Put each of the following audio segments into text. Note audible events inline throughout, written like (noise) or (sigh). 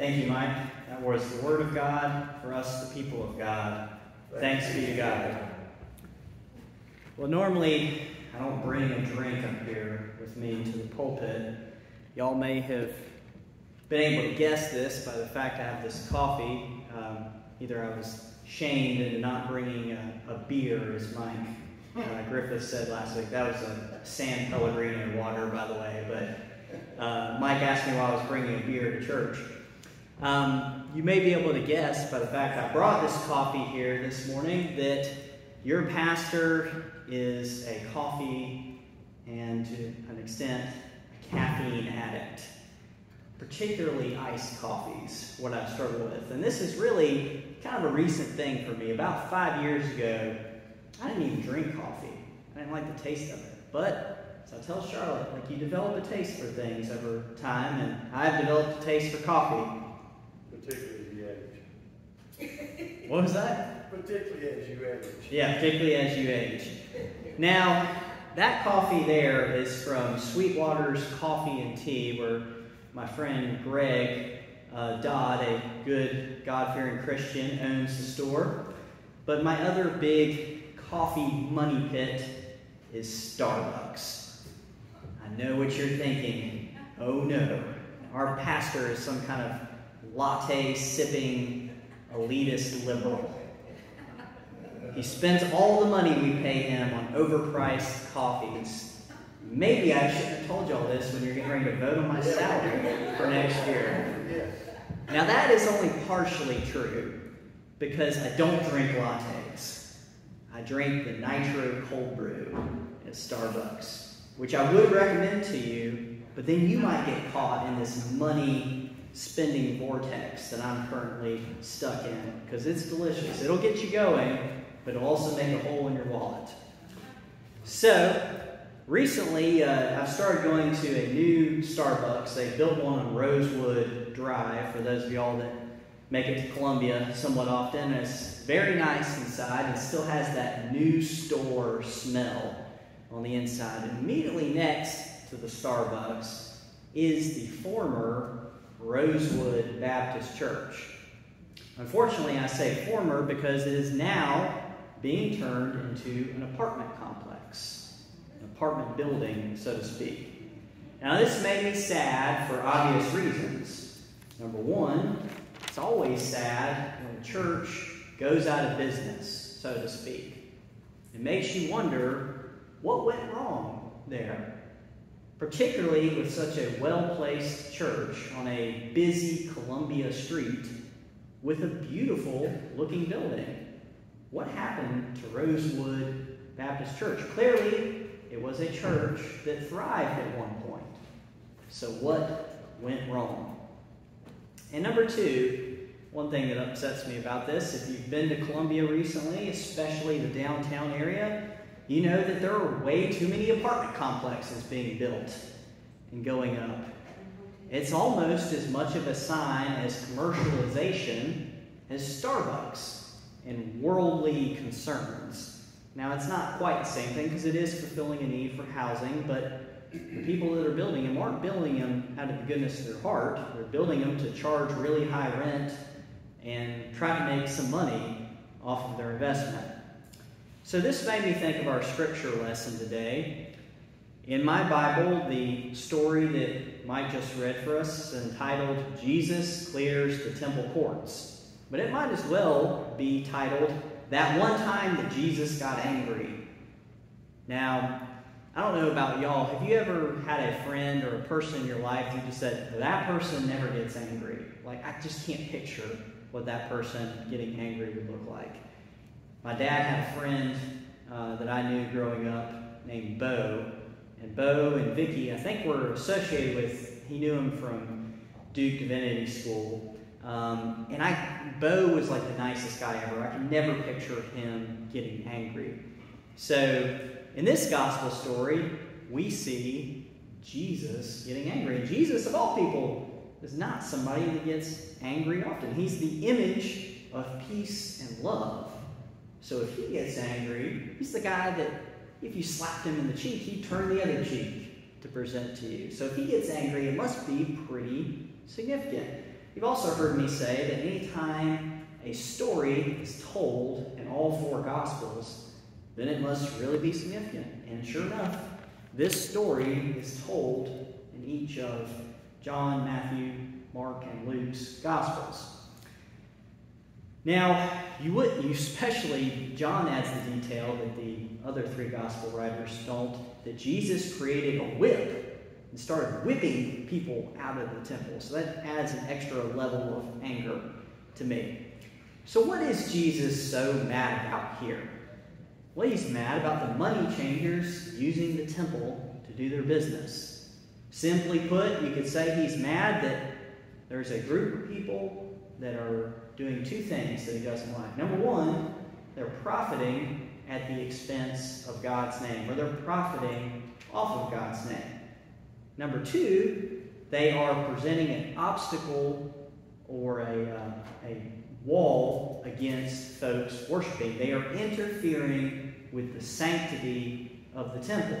Thank you, Mike. That was the Word of God for us, the people of God. Thanks be to God. Well, normally I don't bring a drink up here with me to the pulpit. Y'all may have been able to guess this by the fact I have this coffee. Um, either I was shamed into not bringing a, a beer, as Mike uh, Griffith said last week. That was a San Pellegrino water, by the way. But uh, Mike asked me why I was bringing a beer to church. Um, you may be able to guess by the fact I brought this coffee here this morning that your pastor is a coffee and, to an extent, a caffeine addict particularly iced coffees, what I struggle with. And this is really kind of a recent thing for me. About five years ago, I didn't even drink coffee. I didn't like the taste of it. But, so I tell Charlotte, like you develop a taste for things over time, and I've developed a taste for coffee. Particularly as you age. (laughs) What was that? Particularly as you age. Yeah, particularly as you age. Now, that coffee there is from Sweetwater's Coffee and Tea, where my friend Greg uh, Dodd, a good God fearing Christian, owns the store. But my other big coffee money pit is Starbucks. I know what you're thinking. Oh no, our pastor is some kind of latte sipping elitist liberal. He spends all the money we pay him on overpriced coffees Maybe I shouldn't have told y'all this when you're getting ready to vote on my salary for next year. Now, that is only partially true because I don't drink lattes. I drink the nitro cold brew at Starbucks, which I would recommend to you, but then you might get caught in this money spending vortex that I'm currently stuck in because it's delicious. It'll get you going, but it'll also make a hole in your wallet. So, Recently, uh, I've started going to a new Starbucks. They built one on Rosewood Drive, for those of y'all that make it to Columbia somewhat often. It's very nice inside. It still has that new store smell on the inside. Immediately next to the Starbucks is the former Rosewood Baptist Church. Unfortunately, I say former because it is now being turned into an apartment complex an apartment building, so to speak. Now, this made me sad for obvious reasons. Number one, it's always sad when a church goes out of business, so to speak. It makes you wonder what went wrong there, particularly with such a well placed church on a busy Columbia street with a beautiful looking building. What happened to Rosewood Baptist Church? Clearly, it was a church that thrived at one point. So, what went wrong? And number two, one thing that upsets me about this, if you've been to Columbia recently, especially the downtown area, you know that there are way too many apartment complexes being built and going up. It's almost as much of a sign as commercialization as Starbucks and worldly concerns. Now, it's not quite the same thing because it is fulfilling a need for housing, but the people that are building them aren't building them out of the goodness of their heart. They're building them to charge really high rent and try to make some money off of their investment. So, this made me think of our scripture lesson today. In my Bible, the story that Mike just read for us is entitled Jesus Clears the Temple Courts. But it might as well be titled that one time that Jesus got angry. Now, I don't know about y'all. Have you ever had a friend or a person in your life who just said, that person never gets angry? Like, I just can't picture what that person getting angry would look like. My dad had a friend uh, that I knew growing up named Bo. And Bo and Vicky, I think, were associated with, he knew him from Duke Divinity School. Um, and I, Bo was like the nicest guy ever. I can never picture him getting angry. So, in this gospel story, we see Jesus getting angry. And Jesus, of all people, is not somebody that gets angry often. He's the image of peace and love. So, if he gets angry, he's the guy that if you slapped him in the cheek, he'd turn the other cheek to present to you. So, if he gets angry, it must be pretty significant. you've also heard me say that anytime a story is told in all four Gospels, then it must really be significant. And sure enough, this story is told in each of John, Matthew, Mark, and Luke's Gospels. Now, you would you especially John adds the detail that the other three gospel writers don't that Jesus created a whip and started whipping people out of the temple. So that adds an extra level of anger to me. So what is Jesus so mad about here? Well, he's mad about the money changers using the temple to do their business. Simply put, you could say he's mad that there's a group of people that are doing two things that he doesn't like. Number one, they're profiting at the expense of God's name, or they're profiting off of God's name. Number two, they are presenting an obstacle or a, uh, a wall against folks worshiping. They are interfering with the sanctity of the temple.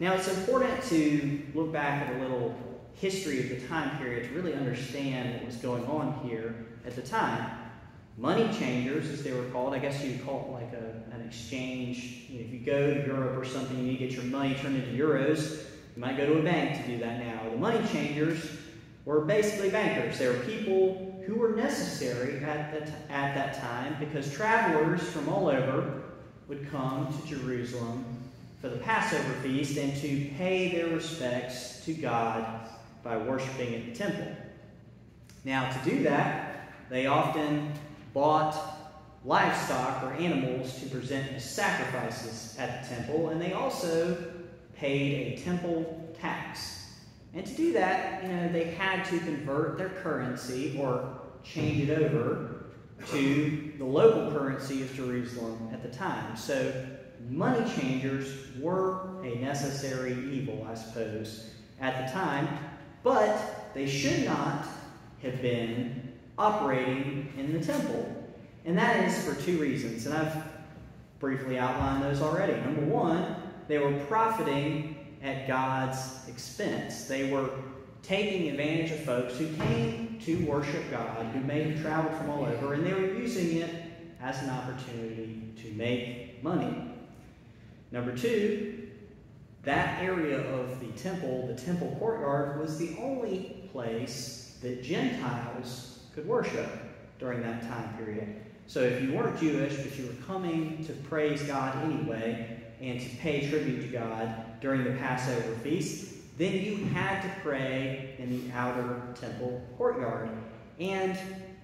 Now, it's important to look back at a little history of the time period to really understand what was going on here at the time. Money changers, as they were called, I guess you'd call it like a, an exchange. You know, if you go to Europe or something, you need to get your money turned into euros. You might go to a bank to do that now. The money changers were basically bankers. They were people who were necessary at, the, at that time because travelers from all over would come to Jerusalem for the Passover feast and to pay their respects to God by worshiping at the temple. Now, to do that, they often bought livestock or animals to present as sacrifices at the temple, and they also paid a temple tax. And to do that, you know, they had to convert their currency or change it over to the local currency of Jerusalem at the time. So money changers were a necessary evil, I suppose, at the time, but they should not have been operating in the temple. And that is for two reasons, and I've briefly outlined those already. Number one, they were profiting at God's expense. They were taking advantage of folks who came to worship God, who may have traveled from all over, and they were using it as an opportunity to make money. Number two, that area of the temple, the temple courtyard, was the only place that Gentiles could worship during that time period. So if you weren't Jewish, but you were coming to praise God anyway and to pay tribute to God during the Passover feast, then you had to pray in the outer temple courtyard. And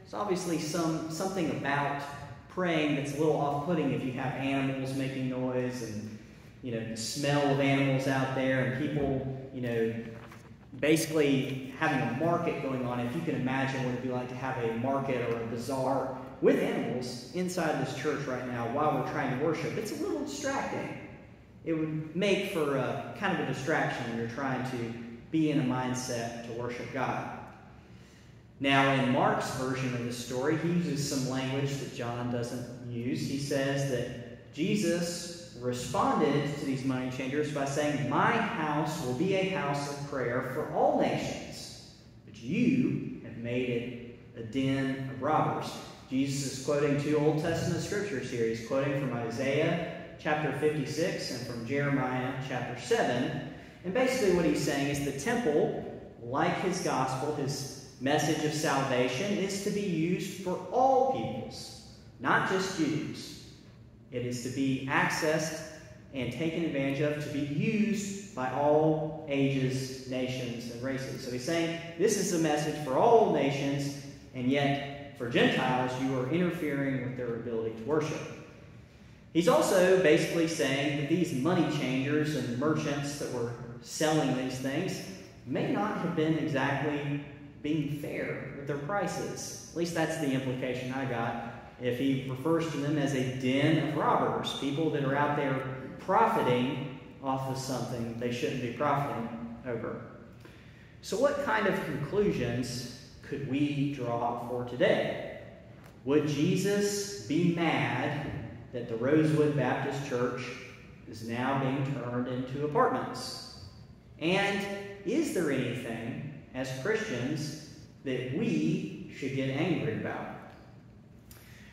it's obviously some something about praying that's a little off-putting if you have animals making noise and you know the smell of animals out there and people you know basically having a market going on. If you can imagine what it'd be like to have a market or a bazaar with animals inside this church right now while we're trying to worship, it's a little distracting. It would make for a, kind of a distraction when you're trying to be in a mindset to worship God. Now, in Mark's version of the story, he uses some language that John doesn't use. He says that Jesus responded to these money changers by saying, My house will be a house of prayer for all nations, but you have made it a den of robbers. Jesus is quoting two Old Testament scriptures here. He's quoting from Isaiah chapter 56 and from Jeremiah chapter 7. And basically, what he's saying is the temple, like his gospel, his message of salvation, is to be used for all peoples, not just Jews. It is to be accessed and taken advantage of, to be used by all ages, nations, and races. So he's saying this is a message for all nations, and yet for Gentiles, you are interfering with their ability to worship. He's also basically saying that these money changers and merchants that were selling these things may not have been exactly being fair with their prices. At least that's the implication I got. If he refers to them as a den of robbers, people that are out there profiting off of something they shouldn't be profiting over. So, what kind of conclusions could we draw for today? Would Jesus be mad that the Rosewood Baptist Church is now being turned into apartments? And is there anything as Christians that we should get angry about?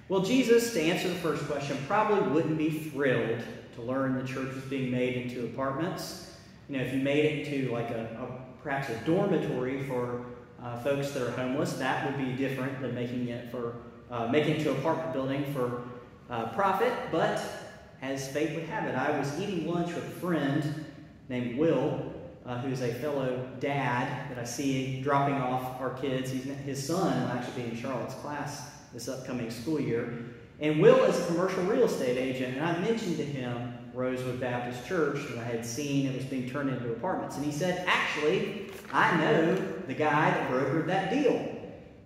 Well, Jesus, to answer the first question, probably wouldn't be thrilled to learn the church was being made into apartments. You know, if you made it into like a, a perhaps a dormitory for uh, folks that are homeless, that would be different than making it for uh, making it to apartment building for uh, profit. But as fate would have it, I was eating lunch with a friend named Will, uh, who's a fellow dad that I see dropping off our kids. He's, his son will actually be in Charlotte's class this upcoming school year. And Will is a commercial real estate agent, and I mentioned to him Rosewood Baptist Church that I had seen it was being turned into apartments. And he said, Actually, I know the guy that brokered that deal.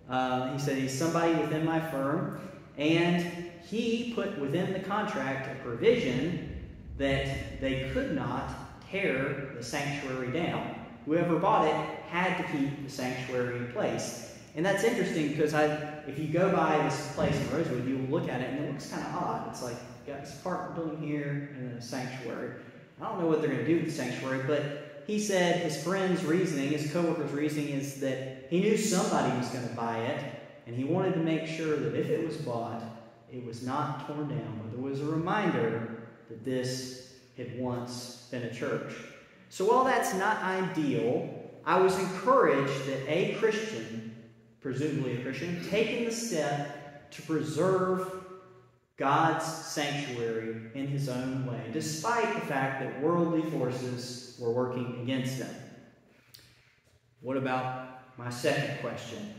Uh, he said he's somebody within my firm, and he put within the contract a provision that they could not tear the sanctuary down. Whoever bought it had to keep the sanctuary in place. And that's interesting because I, if you go by this place in Rosewood, you will look at it and it looks kind of odd. It's like got this apartment building here and then a sanctuary. I don't know what they're going to do with the sanctuary, but he said his friend's reasoning, his coworker's reasoning, is that he knew somebody was going to buy it, and he wanted to make sure that if it was bought, it was not torn down, but there was a reminder that this had once been a church. So while that's not ideal, I was encouraged that a Christian presumably a Christian, taking the step to preserve God's sanctuary in his own way, despite the fact that worldly forces were working against them. What about my second question?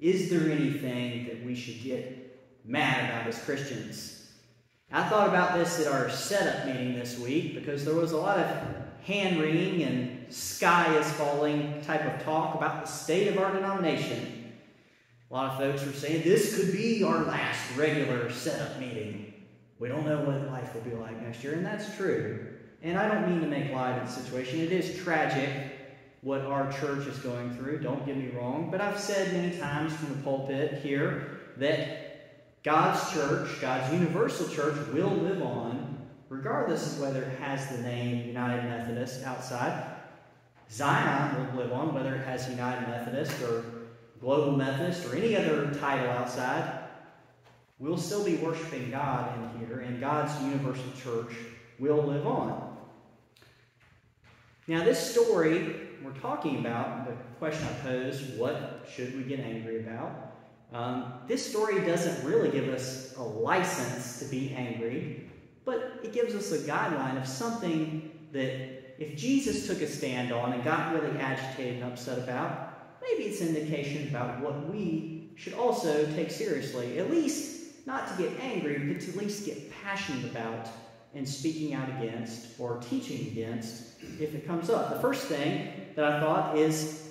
Is there anything that we should get mad about as Christians? I thought about this at our setup meeting this week because there was a lot of hand wringing and sky is falling type of talk about the state of our denomination. A lot of folks are saying this could be our last regular setup meeting. We don't know what life will be like next year, and that's true. And I don't mean to make light of the situation. It is tragic what our church is going through, don't get me wrong. But I've said many times from the pulpit here that God's church, God's universal church, will live on, regardless of whether it has the name United Methodist outside. Zion will live on, whether it has United Methodist or Global Methodist or any other title outside, we'll still be worshiping God in here, and God's universal church will live on. Now, this story we're talking about, the question I posed, what should we get angry about? Um, this story doesn't really give us a license to be angry, but it gives us a guideline of something that if Jesus took a stand on and got really agitated and upset about, maybe it's an indication about what we should also take seriously. At least not to get angry, but to at least get passionate about and speaking out against or teaching against if it comes up. The first thing that I thought is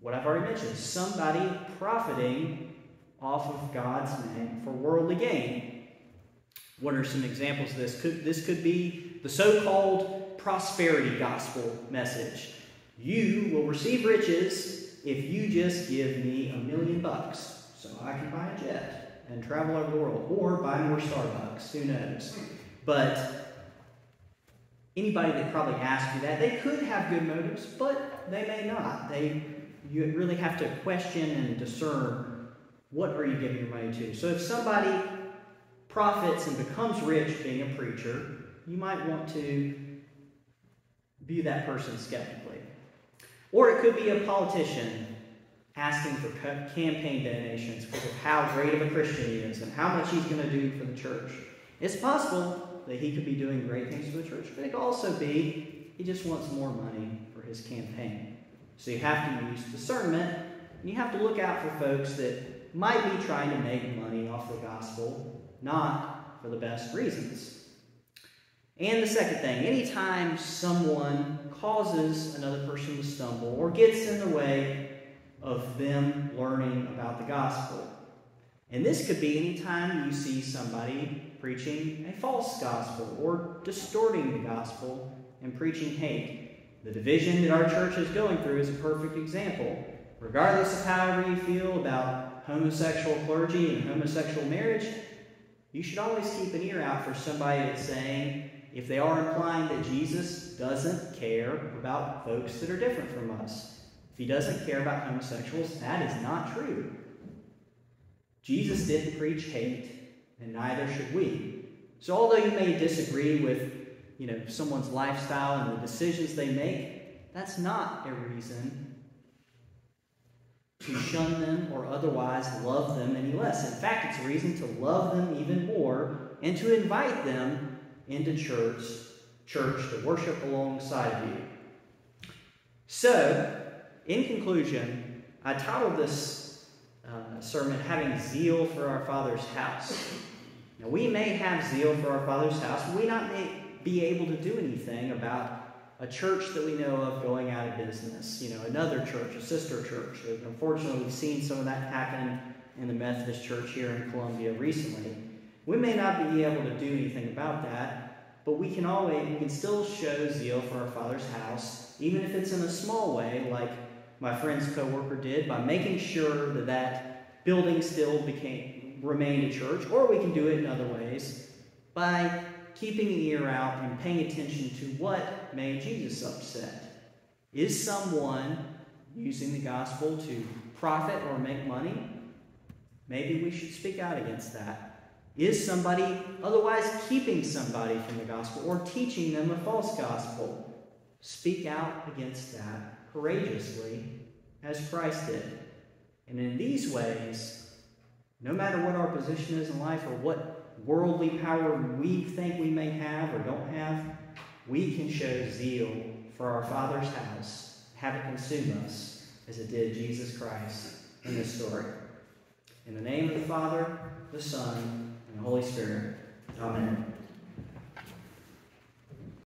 what I've already mentioned somebody profiting off of God's name for worldly gain. What are some examples of this? Could, this could be the so called prosperity gospel message. You will receive riches if you just give me a million bucks so I can buy a jet and travel over the world or buy more Starbucks, who knows? But anybody that probably asked you that, they could have good motives, but they may not. They you really have to question and discern what are you giving your money to. So if somebody profits and becomes rich being a preacher, you might want to view that person skeptically. Or it could be a politician asking for campaign donations because of how great of a Christian he is and how much he's going to do for the church. It's possible that he could be doing great things for the church, but it could also be he just wants more money for his campaign. So you have to use discernment, and you have to look out for folks that might be trying to make money off the gospel, not for the best reasons. And the second thing, anytime someone causes another person to stumble or gets in the way of them learning about the gospel. And this could be anytime you see somebody preaching a false gospel or distorting the gospel and preaching hate. The division that our church is going through is a perfect example. Regardless of however you feel about homosexual clergy and homosexual marriage, you should always keep an ear out for somebody that's saying if they are implying that Jesus doesn't care about folks that are different from us. If he doesn't care about homosexuals, that is not true. Jesus didn't preach hate, and neither should we. So although you may disagree with, you know, someone's lifestyle and the decisions they make, that's not a reason to shun them or otherwise love them any less. In fact, it's a reason to love them even more and to invite them into church, church to worship alongside of you. So, in conclusion, I titled this uh, sermon Having Zeal for Our Father's House. Now, we may have zeal for our Father's house, we not may be able to do anything about a church that we know of going out of business, you know, another church, a sister church. Unfortunately, we've seen some of that happen in the Methodist Church here in Columbia recently. We may not be able to do anything about that, but we can always we can still show zeal for our Father's house, even if it's in a small way, like my friend's coworker did, by making sure that that building still became remained a church, or we can do it in other ways by keeping an ear out and paying attention to what made Jesus upset. Is someone using the gospel to profit or make money? Maybe we should speak out against that. Is somebody otherwise keeping somebody from the gospel or teaching them a false gospel? Speak out against that courageously as Christ did. And in these ways, no matter what our position is in life or what worldly power we think we may have or don't have, we can show zeal for our Father's house, have it consume us as it did Jesus Christ in this story. In the name of the Father, the Son, and the Holy Spirit. Amen.